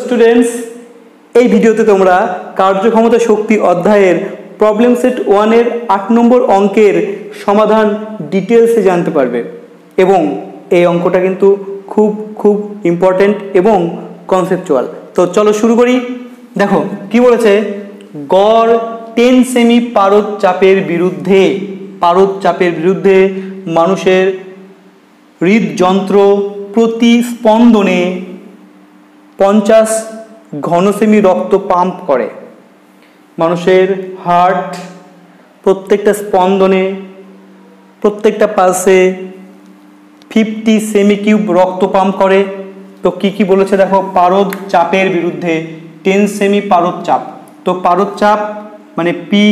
Students এই ভিডিওতে তোমরা কার্যক্ষমতা শক্তি অধ্যায়ের প্রবলেম সেট ওয়ানের আট নম্বর অঙ্কের সমাধান ডিটেলসে জানতে পারবে। এবং এই অঙ্কটা কিন্তু খুব খুব ইম্পর্ট্যান্ট এবং কনসেপচুয়াল তো চলো শুরু করি। দেখো, কি বলেছে? গড় টেন সেমি পারদ চাপের বিরুদ্ধে, পারদ চাপের বিরুদ্ধে মানুষের হৃদযন্ত্র প্রতি স্পন্দনে পঞ্চাশ ঘনসেমি রক্ত পাম্প করে। মানুষের হার্ট প্রত্যেকটা স্পন্দনে, প্রত্যেকটা পালসে ফিফটি সেমি কিউব রক্ত পাম্প করে। তো কি কি বলেছে দেখো, পারদ চাপের বিরুদ্ধে টেন সেমি পারদ চাপ। তো পারদ চাপ মানে পি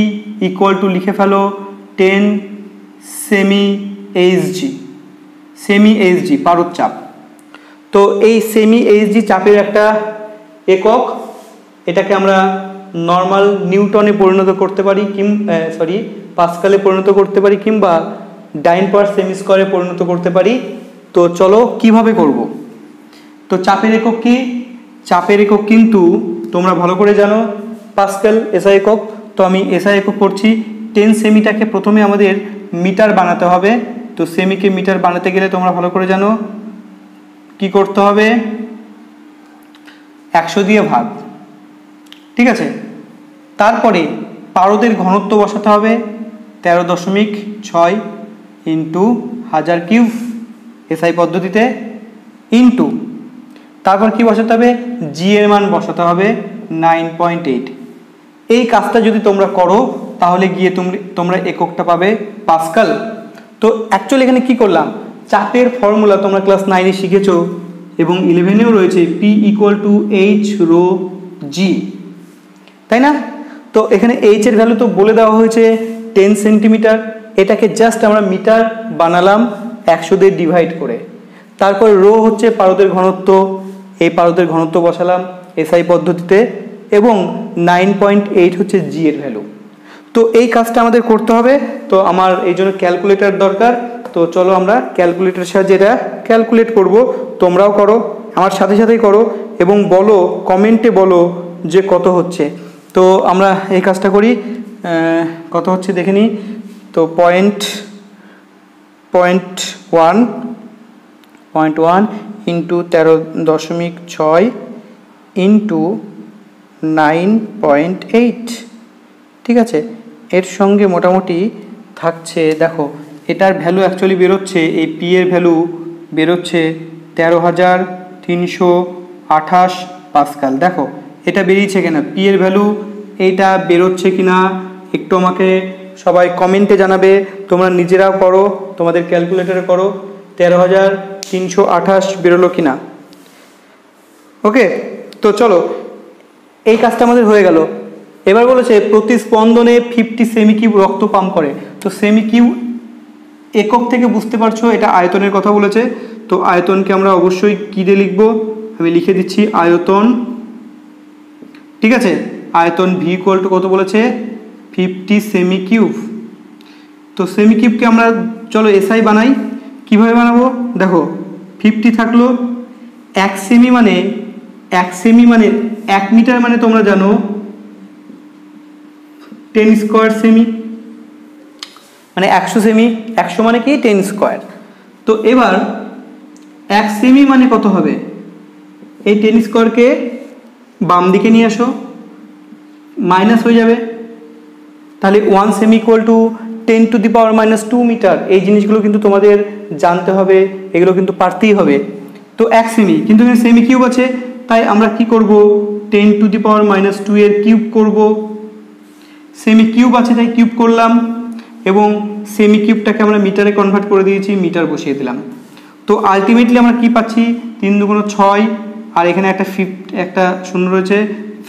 ইকুয়াল টু লিখে ফেলো ten semi HG semi HG পারদ চাপ। তো এই সেমি এইচজি চাপের একটা একক, এটাকে আমরা নর্মাল নিউটনে পরিণত করতে পারি কিম সরি পাসকালে পরিণত করতে পারি কিংবা ডাইন পার সেমি স্কোয়ারে পরিণত করতে পারি। তো চলো কীভাবে করব? তো চাপের একক কি? চাপের একক কিন্তু তোমরা ভালো করে জানো পাসকাল এসআই একক। তো আমি এসআই একক করছি। টেন সেমিটাকে প্রথমে আমাদের মিটার বানাতে হবে। তো সেমিকে মিটার বানাতে গেলে তোমরা ভালো করে জানো কি করতে হবে? একশো দিয়ে ভাগ। ঠিক আছে? তারপরে পারদের ঘনত্ব বসাতে হবে তেরো দশমিক ছয় ইন্টু হাজার কিউব এসআই পদ্ধতিতে ইন্টু। তারপর কি বসাতে হবে? জি এর মান বসাতে হবে নাইন পয়েন্ট এইট। এই কাজটা যদি তোমরা করো, তাহলে গিয়ে তুমি তোমরা এককটা পাবে পাসকাল। তো অ্যাকচুয়ালি এখানে কি করলাম? চাপের ফর্মুলা তোমরা ক্লাস নাইনে শিখেছো এবং ইলেভেনেও রয়েছে P equal to H rho G তাই না? তো এখানে এইচ এর ভ্যালু তো বলে দেওয়া হয়েছে টেন সেন্টিমিটার এটাকে জাস্ট আমরা মিটার বানালাম একশো দিয়ে ডিভাইড করে। তারপর রো হচ্ছে পারদের ঘনত্ব এই পারদের ঘনত্ব বসালাম এসআই পদ্ধতিতে এবং নাইন পয়েন্ট এইট হচ্ছে জি এর ভ্যালু তো এই কাজটা আমাদের করতে হবে, তো আমার এই জন্য ক্যালকুলেটর দরকার। তো চলো আমরা ক্যালকুলেটরের সাহায্যে এটা ক্যালকুলেট করব। তোমরাও করো, আমার সাথে সাথেই করো এবং বলো কমেন্টে বলো যে কত হচ্ছে। তো আমরা এই কাজটা করি কত হচ্ছে দেখে নিই। তো point point one point one into তেরো দশমিক ছয় ইন্টু নাইন পয়েন্ট এইট ঠিক আছে? এর সঙ্গে মোটামুটি থাকছে, দেখো এটার ভ্যালু অ্যাকচুয়ালি বেরোচ্ছে, এই পি এর ভ্যালু বেরোচ্ছে তেরো হাজার তিনশো আঠাশ পাসকাল। দেখো, এটা বেরিয়েছে কিনা। পি এর ভ্যালু এইটা বেরোচ্ছে কিনা একটু আমাকে সবাই কমেন্টে জানাবে। তোমরা নিজেরাও করো, তোমাদের ক্যালকুলেটারে করো, তেরো হাজার তিনশো আঠাশ বেরোলো কিনা। ওকে তো চলো, এই কাজটা আমাদের হয়ে গেল। এবার বলেছে প্রতি স্পন্দনে ফিফটি সেমি কিউ রক্ত পাম্প করে। তো সেমি কিউ একক থেকে বুঝতে পারছ, এটা আয়তনের কথা বলেছে। তো আয়তনকে আমরা অবশ্যই কী দিয়ে লিখব? আমি লিখে দিচ্ছি আয়তন। ঠিক আছে? আয়তন ভি ইকুয়াল টু কত বলেছে? ফিফটি সেমি কিউব তো সেমি কিউবকে আমরা, চলো এসআই বানাই। কীভাবে বানাবো? দেখো ফিফটি থাকল, এক সেমি মানে এক সেমি মানে এক মিটার মানে তোমরা জানো টেন স্কোয়ার সেমি মানে একশো সেমি একশো মানে কি? টেন স্কোয়ার তো এবার এক সেমি মানে কত হবে? এই টেন স্কোয়ারকে বাম দিকে নিয়ে আসো মাইনাস হয়ে যাবে। তাহলে one semi equal to ten to the power minus two metre এই জিনিসগুলো কিন্তু তোমাদের জানতে হবে, এগুলো কিন্তু পারতেই হবে। তো এক সেমি কিন্তু সেমি কিউব আছে। তাই আমরা কি করব? Ten to the power minus two এর কিউব করব। সেমি কিউব আছে, তাই কিউব করলাম। এবং সেমি কিউবটাকে আমরা মিটারে কনভার্ট করে দিয়েছি, মিটার বসিয়ে দিলাম। তো আলটিমেটলি আমরা কি পাচ্ছি? তিন দুগুণ ছয়, আর এখানে একটা ফিফট একটা শূন্য রয়েছে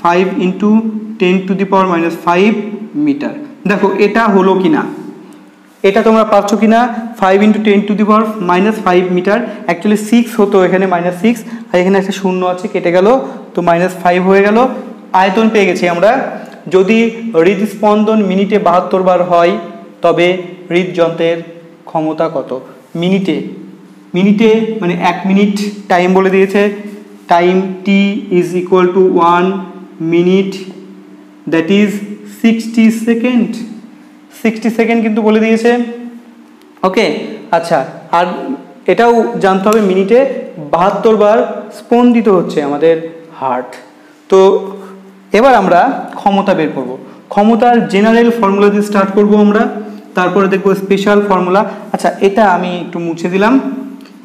five into ten to the power minus five metre দেখো, এটা হলো কি না এটা তোমরা পাচ্ছ কি না five into ten to the power minus five metre actually six হতো এখানে মাইনাস সিক্স আর এখানে একটা শূন্য আছে, কেটে গেল, তো মাইনাস ফাইভ হয়ে গেল। আয়তন পেয়ে গেছি আমরা। যদি হৃদস্পন্দন মিনিটে বাহাত্তর বার হয় তবে হৃদযন্ত্রের ক্ষমতা কত? মিনিটে মিনিটে মানে এক মিনিট টাইম বলে দিয়েছে। Time T is equal to one minute that is sixty second sixty second কিন্তু বলে দিয়েছে। ওকে আচ্ছা আর এটাও জানতে হবে মিনিটে বাহাত্তর বার স্পন্দিত হচ্ছে আমাদের হার্ট তো এবার আমরা ক্ষমতা বের করব। ক্ষমতার জেনারেল ফর্মুলা দিয়ে স্টার্ট করব আমরা। তারপরে দেখব স্পেশাল ফর্মুলা আচ্ছা এটা আমি একটু মুছে দিলাম,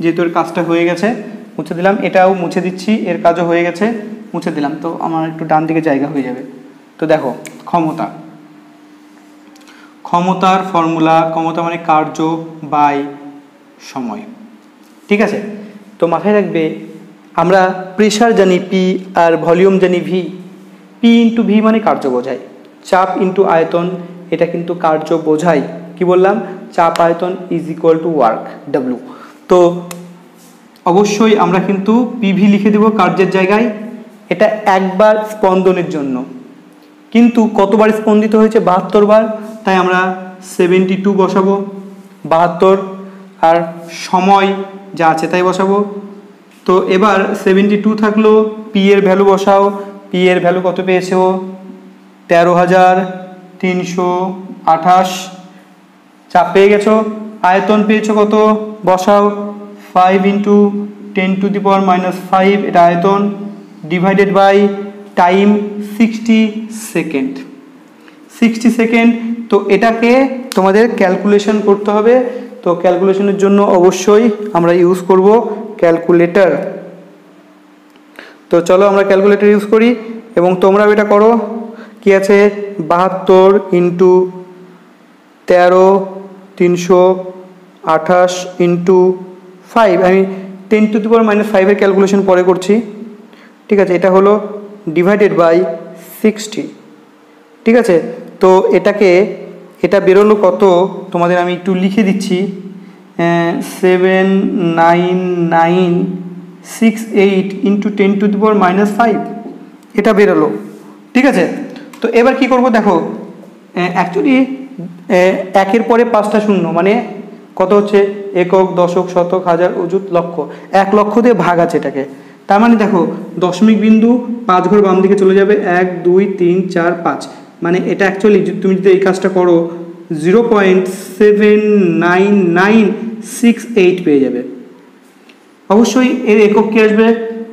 যেহেতু এর কাজটা হয়ে গেছে, মুছে দিলাম। এটাও মুছে দিচ্ছি, এর কাজও হয়ে গেছে, মুছে দিলাম। তো আমার একটু ডান দিকে জায়গা হয়ে যাবে। তো দেখো, ক্ষমতা। ক্ষমতার ফর্মুলা ক্ষমতা মানে কার্য বাই সময়। ঠিক আছে? তো মাথায় রাখবে, আমরা প্রেশার জানি পি আর ভলিউম জানি ভি পি ইন্টু ভি মানে কার্য বোঝায়। চাপ ইন্টু আয়তন এটা কিন্তু কার্য বোঝায়। কি বললাম? চাপ আয়তন is equal to work W তো অবশ্যই আমরা কিন্তু পিভি লিখে দেব কার্যের জায়গায়। এটা একবার স্পন্দনের জন্য। কিন্তু কতবার স্পন্দিত হয়েছে? বাহাত্তর বার। তাই আমরা সেভেন্টি টু বসাবো। বাহাত্তর। আর সময় যা আছে তাই বসাবো। তো এবার সেভেন্টি টু থাকল। পি এর ভ্যালু বসাও। পি এর ভ্যালু কত পেয়েছে? ও তেরো হাজার। তিনশো আঠাশ। চাপ পেয়ে গেছো। আয়তন পেয়েছ কত? বসাও। Five into ten to the power minus five এটা আয়তন। Divided by time sixty second sixty second তো এটাকে তোমাদের ক্যালকুলেশন করতে হবে। তো ক্যালকুলেশনের জন্য অবশ্যই আমরা ইউজ করব ক্যালকুলেটর তো চলো আমরা ক্যালকুলেটর ইউজ করি এবং তোমরাও এটা করো। কি আছে? বাহাত্তর ইন্টু তেরো তিনশো আঠাশ ইন্টু ফাইভ। আমি ten to the power minus ফাইভের ক্যালকুলেশন পরে করছি। ঠিক আছে, এটা হলো ডিভাইডেড বাই সিক্সটি। ঠিক আছে, তো এটাকে, এটা বেরোলো কত? তোমাদের আমি একটু লিখে দিচ্ছি। Seven nine nine six eight into ten to the power minus five. এটা বেরোলো। ঠিক আছে তো এবার কি করব দেখো অ্যাকচুয়ালি একের পরে পাঁচটা শূন্য মানে কত হচ্ছে? একক, দশক, শতক, হাজার, অযুত, লক্ষ। এক লক্ষ দিয়ে ভাগ আছে এটাকে। তার মানে দেখো, দশমিক বিন্দু পাঁচ ঘর বাম দিকে চলে যাবে, এক, দুই, তিন, চার, পাঁচ। মানে এটা অ্যাকচুয়ালি তুমি যদি এই কাজটা করো zero point seven nine nine six eight পেয়ে যাবে। অবশ্যই এর একক কি আসবে?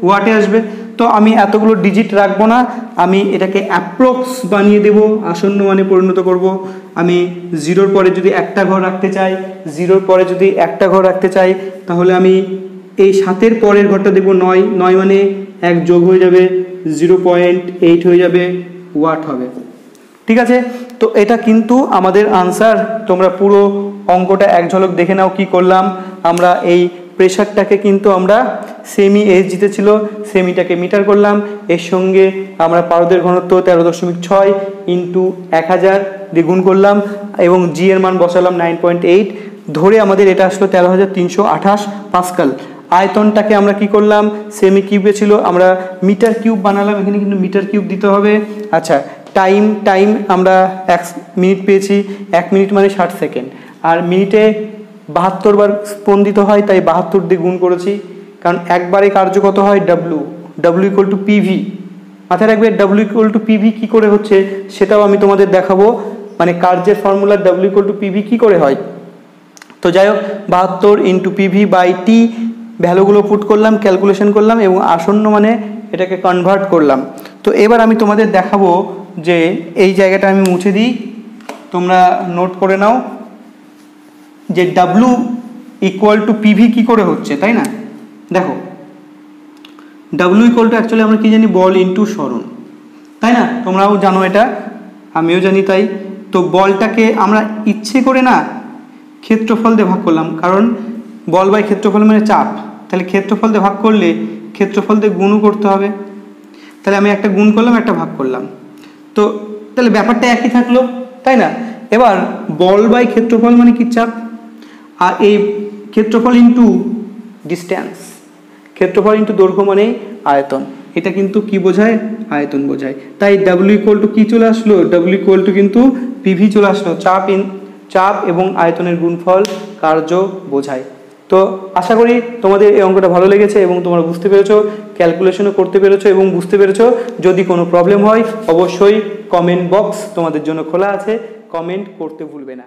ওয়াটে আসবে। তো আমি এতগুলো ডিজিট রাখব না, আমি এটাকে অ্যাপ্রক্স বানিয়ে দেব, আসন্ন মানে পরিণত করব। আমি জিরোর পরে যদি একটা ঘর রাখতে চাই জিরোর পরে যদি একটা ঘর রাখতে চাই, তাহলে আমি এই সাতের পরের ঘরটা দেবো নয়। নয় মানে এক যোগ হয়ে যাবে জিরো পয়েন্ট এইট হয়ে যাবে ওয়াট হবে। ঠিক আছে? তো এটা কিন্তু আমাদের আনসার তোমরা পুরো অঙ্কটা এক ঝলক দেখে নাও কি করলাম। আমরা এই প্রেশারটাকে কিন্তু আমরা সেমি এস জিতেছিল সেমিটাকে মিটার করলাম। এর সঙ্গে আমরা পারদের ঘনত্ব তেরো দশমিক ছয় ইন্টু এক হাজার দ্বিগুণ করলাম এবং জি এর মান বসালাম নাইন পয়েন্ট এইট ধরে আমাদের এটা আসলো তেরো হাজার তিনশো আঠাশ পাঁচকাল। আয়তনটাকে আমরা কি করলাম? সেমি কিউবে ছিল, আমরা মিটার কিউব বানালাম, এখানে কিন্তু মিটার কিউব দিতে হবে। আচ্ছা টাইম টাইম আমরা এক মিনিট পেয়েছি, এক মিনিট মানে ষাট সেকেন্ড আর মিনিটে বাহাত্তর বার স্পন্দিত হয়, তাই বাহাত্তর দিয়ে গুণ করেছি। কারণ একবারে কার্যগত হয় W W equal to PV মাথায় রাখবে ডাব্লু ইকুয়াল টু পিভি কী করে হচ্ছে সেটাও আমি তোমাদের দেখাবো। মানে কার্যের formula W equal to PV কী করে হয়? তো যাই হোক, বাহাত্তর ইন্টু পিভি বাই টি ভ্যালুগুলো পুট করলাম ক্যালকুলেশন করলাম এবং আসন্ন মানে এটাকে কনভার্ট করলাম। তো এবার আমি তোমাদের দেখাবো যে এই জায়গাটা আমি মুছে দিই। তোমরা নোট করে নাও। যে ডাব্লু ইকুয়াল টু পিভি কী করে হচ্ছে, তাই না? দেখো ডাব্লু ইকুয়াল টু অ্যাকচুয়ালি আমরা কী জানি, বল ইন্টু সরণ। তাই না? তোমরাও জানো এটা, আমিও জানি তাই। তো বলটাকে আমরা ইচ্ছে করে না ক্ষেত্রফল দিয়ে ভাগ করলাম, কারণ বল বাই ক্ষেত্রফল মানে চাপ। তাহলে ক্ষেত্রফল দিয়ে ভাগ করলে ক্ষেত্রফল দিয়ে গুণও করতে হবে। তাহলে আমি একটা গুণ করলাম, একটা ভাগ করলাম। তো তাহলে ব্যাপারটা একই থাকল, তাই না? এবার বল বাই ক্ষেত্রফল মানে কি চাপ? আর এই ক্ষেত্রফল ইন্টু ডিস্ট্যান্স ক্ষেত্রফল ইন্টু দৈর্ঘ্য মানেই আয়তন। এটা কিন্তু কি বোঝায়? আয়তন বোঝায়। তাই ডাব্লিউ ইকুয়াল টু কী চলে আসলো? ডাব্লিউ ইকুয়াল টু কিন্তু পিভি চলে আসলো। চাপ ইন চাপ এবং আয়তনের গুণফল কার্য বোঝায়। তো আশা করি তোমাদের এই অঙ্কটা ভালো লেগেছে এবং তোমরা বুঝতে পেরেছ ক্যালকুলেশনও করতে পেরেছ এবং বুঝতে পেরেছ। যদি কোনো প্রবলেম হয়, অবশ্যই কমেন্ট বক্স তোমাদের জন্য খোলা আছে। কমেন্ট করতে ভুলবে না।